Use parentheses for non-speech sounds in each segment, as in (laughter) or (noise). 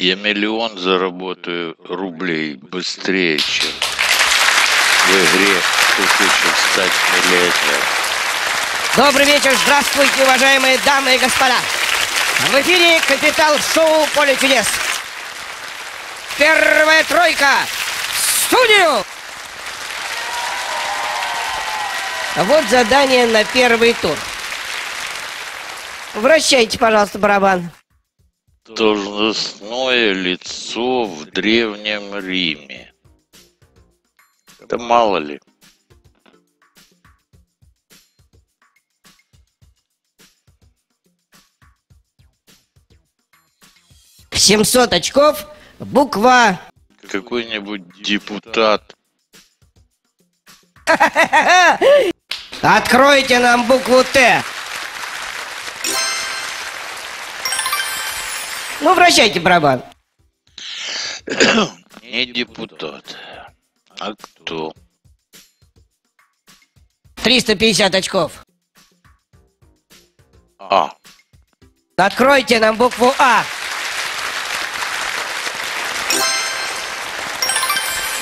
Я миллион заработаю рублей быстрее, чем в игре «Кто хочет стать миллионером». Добрый вечер, здравствуйте, уважаемые дамы и господа. В эфире Капитал Шоу Поле чудес. Первая тройка. В студию! Вот задание на первый тур. Вращайте, пожалуйста, барабан. Должностное лицо в Древнем Риме. Да мало ли. Семьсот очков. Буква Какой-нибудь депутат. (laughs) Откройте нам букву Т. Ну, вращайте барабан. (coughs) Не депутат. А кто? 350 очков. А. Откройте нам букву А.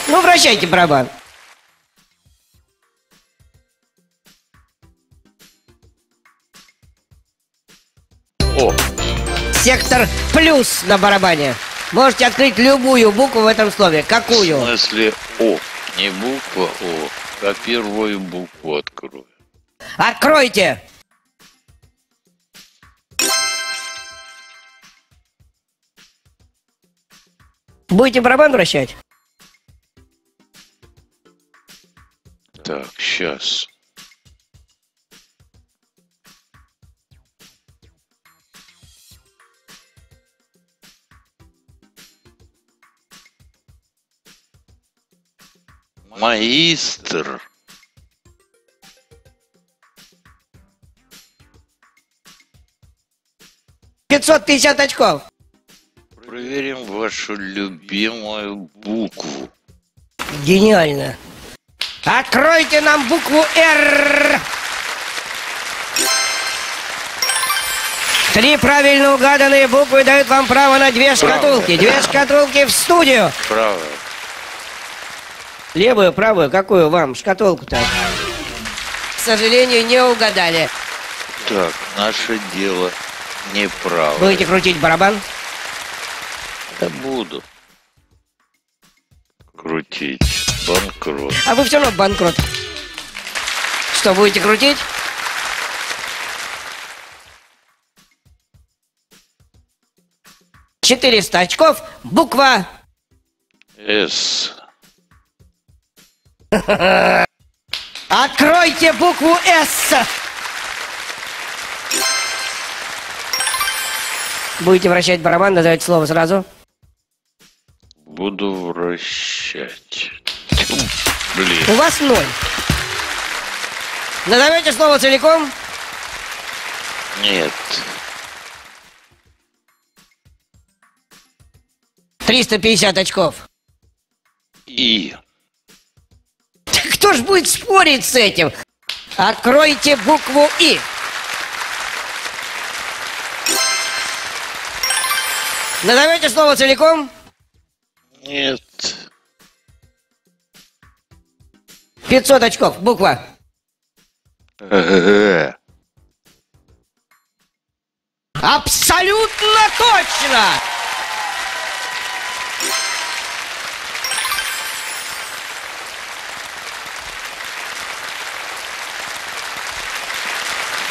Ну, вращайте барабан. Плюс на барабане. Можете открыть любую букву в этом слове. в Какую? смысле О. Не буква О, а первую букву открою. Откройте! Будете барабан вращать? Так, сейчас. Маистр. Пятьсот пятьдесят очков. Проверим вашу любимую букву. Гениально. Откройте нам букву Р. Три правильно угаданные буквы дают вам право на две шкатулки. Две шкатулки в студию. Право. Левую, правую, какую вам шкатулку-то? К сожалению, не угадали. Так, наше дело неправо. Будете крутить барабан? Да буду. Крутить. Банкрот. А вы все равно банкрот. Что, будете крутить? Четыреста очков. Буква С. Откройте букву С. Будете вращать барабан, назовите слово сразу. Буду вращать. Блин. У вас ноль. Назовете слово целиком. Нет. 350 очков. И. Кто ж будет спорить с этим? Откройте букву И. Назовете слово целиком. Нет. 500 очков. Буква. Абсолютно точно!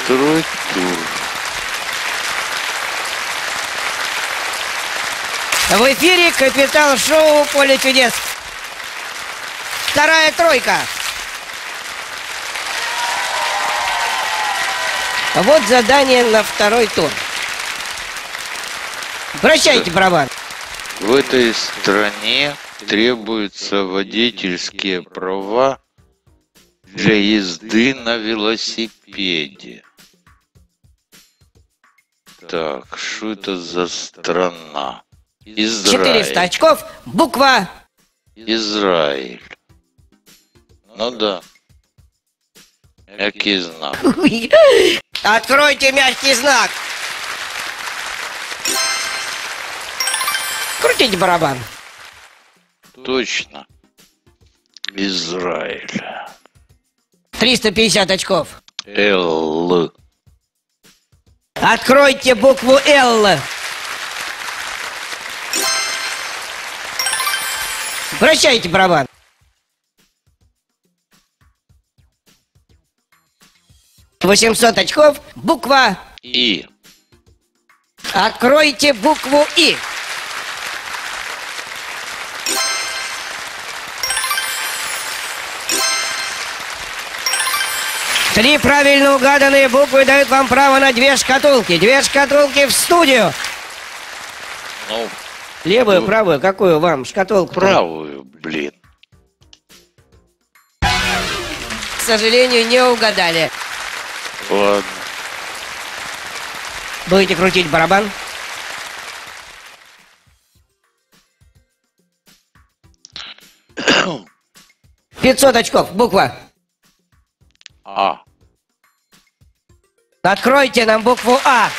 Второй тур. В эфире Капитал Шоу Поле чудес. Вторая тройка. Вот задание на второй тур. Вращайте барабан. В этой стране требуются водительские права для езды на велосипеде. Так, что это за страна? 400 Израиль. очков. Буква. Израиль. Ну да. Який знак? (laughs) Откройте мягкий знак. Крутите барабан. Точно. Израиль. 350 очков. Л. Откройте букву Л. Вращайте барабан. Восемьсот очков. Буква. И. Откройте букву И. Три правильно угаданные буквы дают вам право на две шкатулки. Две шкатулки в студию. Ну, Левую, Ну. правую, какую вам шкатулку? правую, блин. К сожалению, не угадали. Ладно. Будете крутить барабан? (coughs) Пятьсот очков, буква. А. Откройте нам букву А.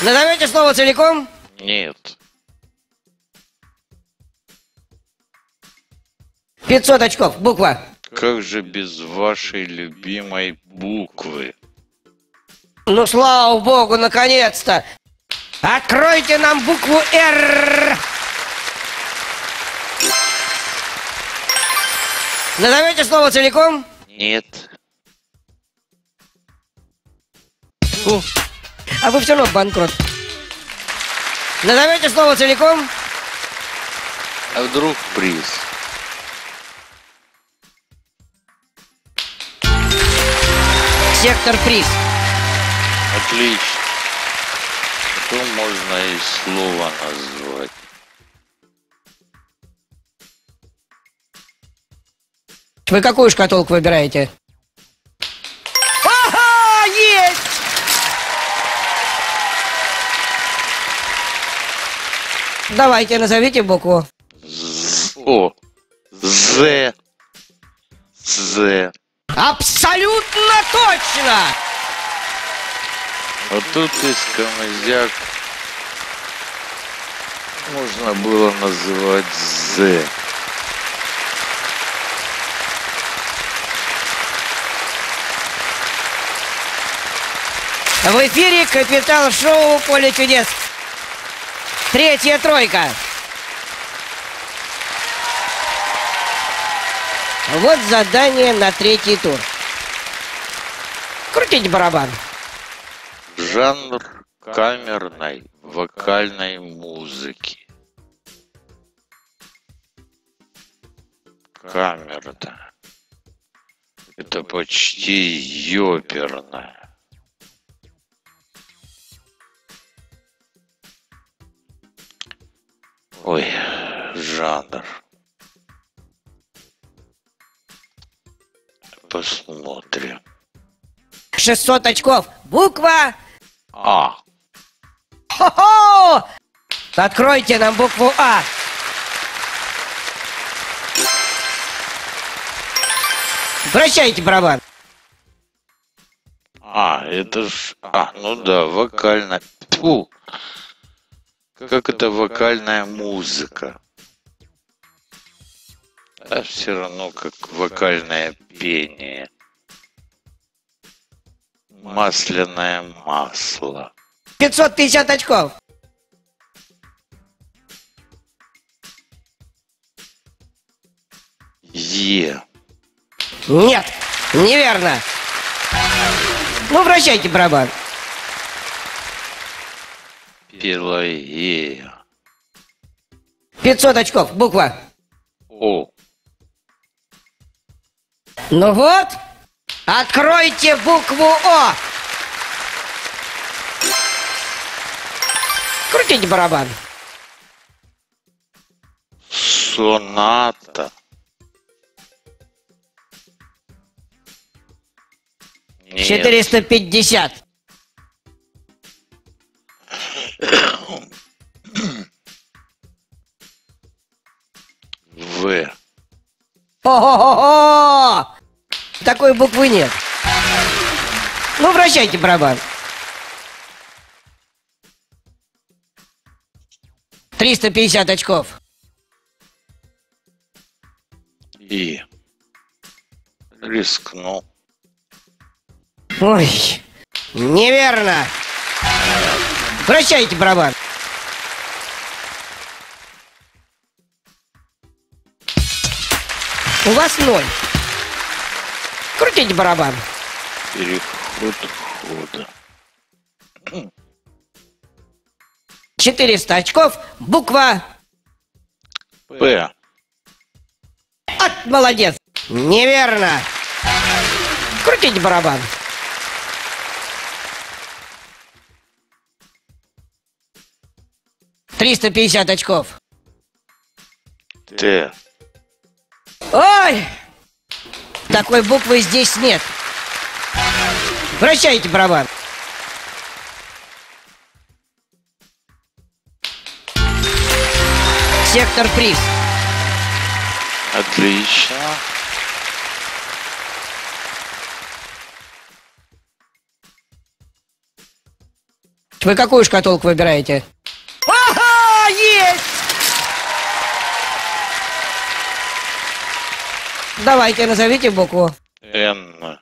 Назовете слово целиком? Нет. 500 очков, буква. Как же без вашей любимой буквы? Ну, слава богу, наконец-то! Откройте нам букву Р. Назовете слово целиком? Нет. Фу. А вы все равно банкрот. Назовете слово целиком? А вдруг приз? Сектор приз. Отлично. То можно и слово назвать. Вы какую шкатулку выбираете? Ага, есть! Давайте, назовите букву. О. З. З. Абсолютно точно! Вот тут есть камызяк. Можно было называть З. В эфире Капитал Шоу Поле чудес. Третья тройка. Вот задание на третий тур. Крутите барабан. Жанр камерной вокальной музыки. Камерно. Это почти ёперная. Ой, жанр. Посмотрим. 600 очков. Буква А. Хо-хо! Откройте нам букву А. Вращайте барабан. А, это ж... А, ну да, вокальная... Тьфу. Как это вокальная музыка? А все равно как вокальное пение. Масляное масло. 550 очков. Е. Нет, неверно. Ну, вращайте барабан. Пелагея. 500 очков. Буква. О. Ну вот. Откройте букву О. Крутите барабан. Соната. Нет. 450. В. П. О-хо-хо-хо! Такой буквы нет. Ну, вращайте барабан. 350 очков. И. Рискну. Ой, неверно. Вращайте барабан. У вас ноль. Крутите барабан. Переход хода. 400 очков. Буква П. От, молодец. Неверно. Крутите барабан. Триста пятьдесят очков. Т. Ой! Такой буквы здесь нет. Вращайте барабан. Сектор приз. Отлично. Вы какую шкатулку выбираете? Есть! Давайте назовите букву. Н.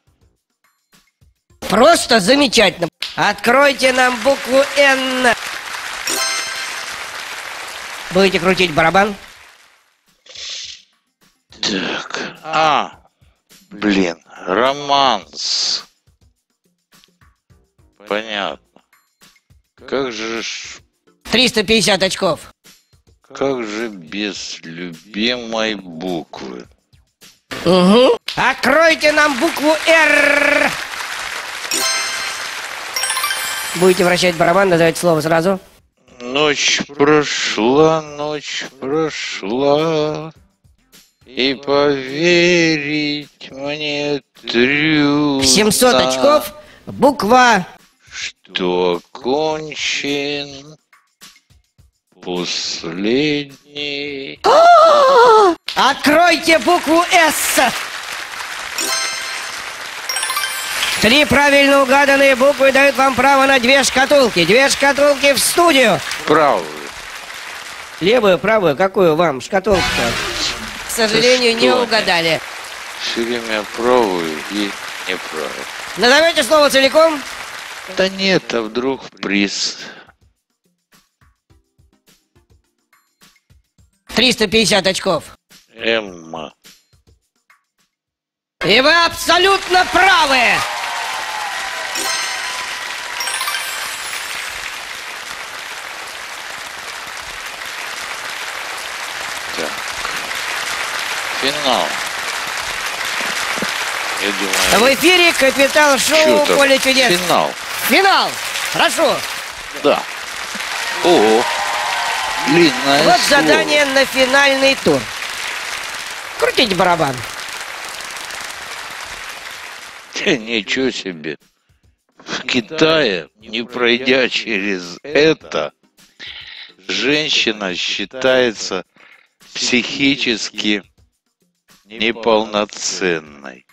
Просто замечательно. Откройте нам букву Н. Будете крутить барабан? Так. А. Блин. Романс. Понятно. Как же ж 350 очков. Как же без любимой буквы? Угу. Откройте нам букву Р. Будете вращать барабан, назовите слово сразу. Ночь прошла, ночь прошла, И поверить мне трудно. 700 очков. Буква Что окончен последний. Откройте букву С. Три правильно угаданные буквы дают вам право на две шкатулки. Две шкатулки в студию. Правый. Левую, правую, какую вам шкатулку-то? К сожалению, не угадали. Все время правую и неправильно. Назовете слово целиком? Да нет, а вдруг приз. 350 очков. Эмма. И вы абсолютно правы! Так. Финал. Я думаю... В эфире Капитал Шоу? Поле чудес. Финал. Финал! Прошу! Да. Ого. Длинное Вот слово. задание на финальный тур. Крутите барабан. Ничего себе. В Китае, не пройдя через это, женщина считается психически неполноценной.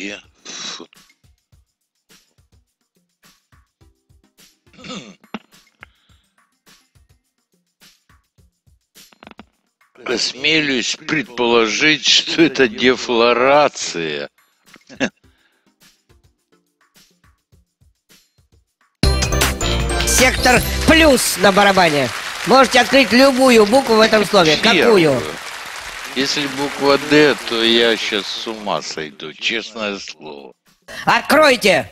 Где? Фу. Осмелюсь предположить, что это дефлорация. Сектор плюс на барабане. Можете открыть любую букву в этом слове. Какую? Если буква «Д», то я сейчас с ума сойду, честное слово. Откройте!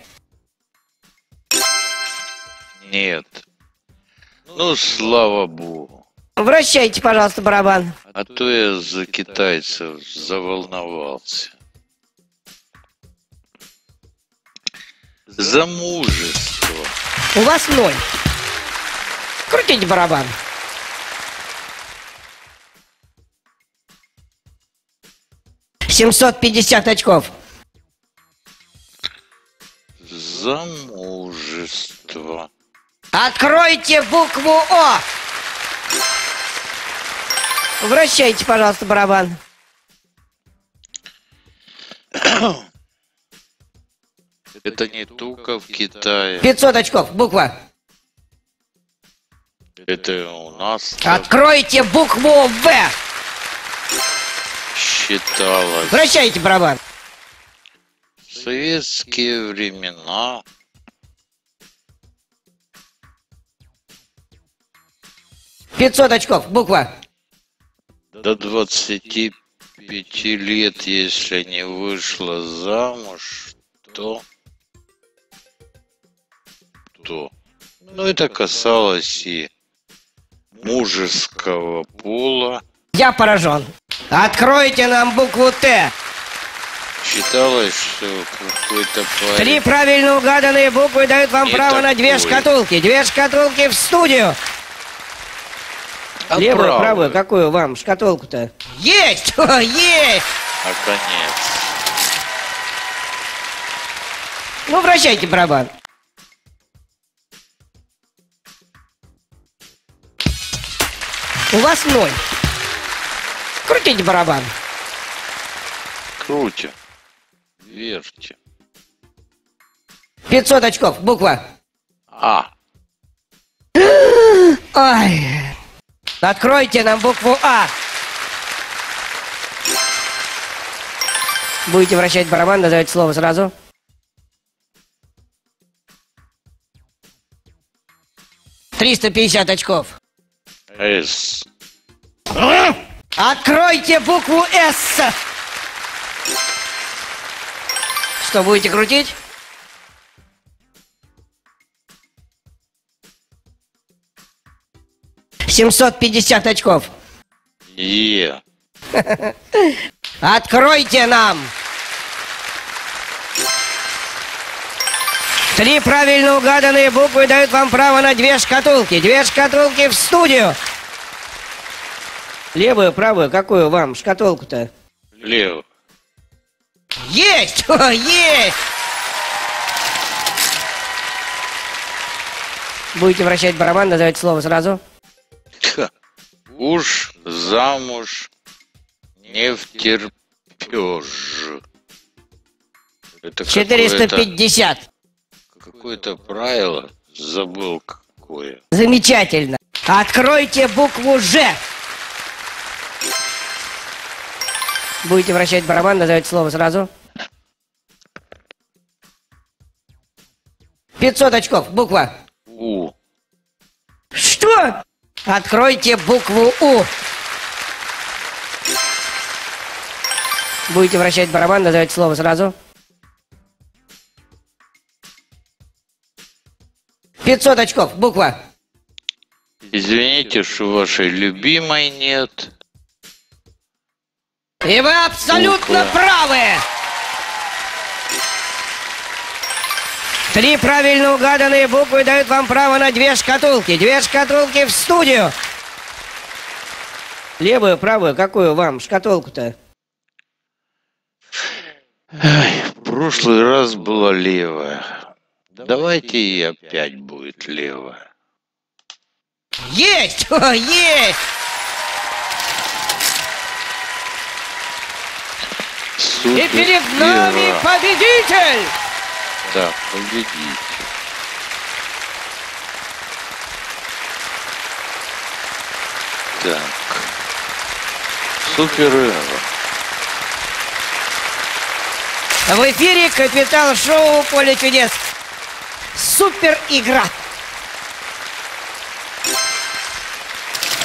Нет. Ну, слава богу. Вращайте, пожалуйста, барабан. А то я за китайцев заволновался. Замужество. У вас ноль. Крутите барабан. 750 очков. Замужество. Откройте букву О. Вращайте, пожалуйста, барабан. (coughs) Это не только в Китае. 500 очков. Буква. Это у нас Откройте букву В. считалось. Вращайте барабан. В советские времена 500 очков. Буква. до 25 лет, если не вышла замуж, то... то... Ну, это касалось и мужеского пола. Я поражен. Откройте нам букву Т. Считалось, что какой-то Три парень... правильно угаданные буквы дают вам Не право на две такой. шкатулки. Две шкатулки в студию. А Левую, правую? правую, какую вам шкатулку-то? Есть! (laughs) Есть! Наконец. Ну, вращайте барабан. У вас ноль. Крутите барабан. Крутим. Верьте. 500 очков. Буква. А. (gasps) Ай. Откройте нам букву А. Будете вращать барабан, назовете слово сразу. Триста пятьдесят очков. С. Откройте букву С. Что будете крутить? Семьсот пятьдесят очков. Е. Откройте нам! Три правильно угаданные буквы дают вам право на две шкатулки. Две шкатулки в студию. Левую, правую, какую вам шкатулку-то? Лево. Есть! (laughs) О, есть! Будете вращать барабан, назовете слово сразу. Ха. Уж замуж не втерпешь. Это какое-то 450. какое-то правило. Забыл какое. Замечательно. Откройте букву Ж. Будете вращать барабан, назовете слово сразу. 500 очков. Буква. У. Что? Откройте букву У. Будете вращать барабан, назовете слово сразу. 500 очков. Буква. Извините, что вашей любимой нет. И вы абсолютно правы! Три правильно угаданные буквы дают вам право на две шкатулки. Две шкатулки в студию. Левую, правую, какую вам шкатулку-то? Ай, в прошлый раз была левая. Давайте и опять будет левая. Есть! (laughs) О, есть! И перед нами победитель! Да, победите. Так. Супер игра. В эфире Капитал Шоу Поле чудес. Супер игра.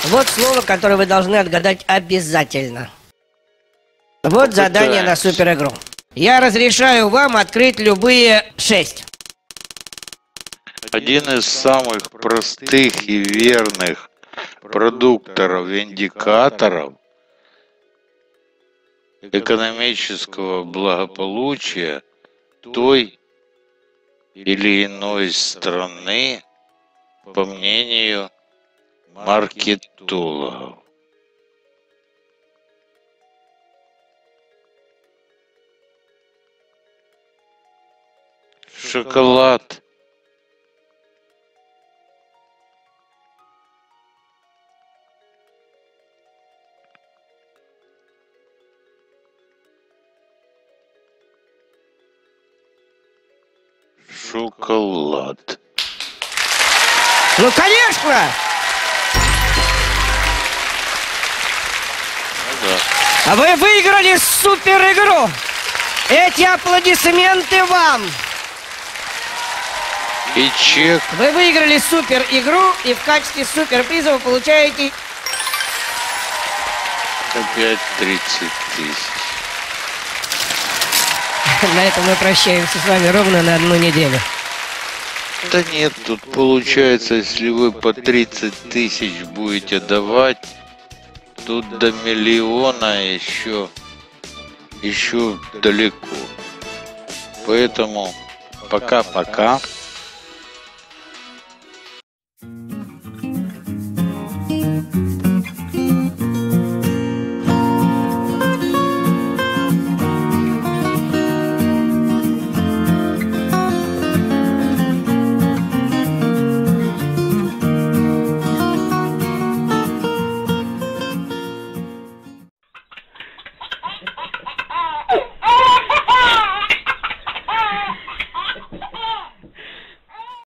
Вот слово, которое вы должны отгадать обязательно. Вот задание на супер игру. Я разрешаю вам открыть любые шесть. Один из самых простых и верных продукторов, индикаторов экономического благополучия той или иной страны, по мнению маркетологов. Шоколад. Шоколад. Ну, конечно! Ну. А Вы выиграли супер игру! Эти аплодисменты вам! И чек. Вы выиграли супер игру и в качестве суперприза вы получаете Опять 30 тысяч. (laughs) На этом мы прощаемся с вами ровно на одну неделю. Да нет, тут получается, если вы по 30 тысяч будете давать, тут до миллиона еще, еще далеко. Поэтому пока-пока.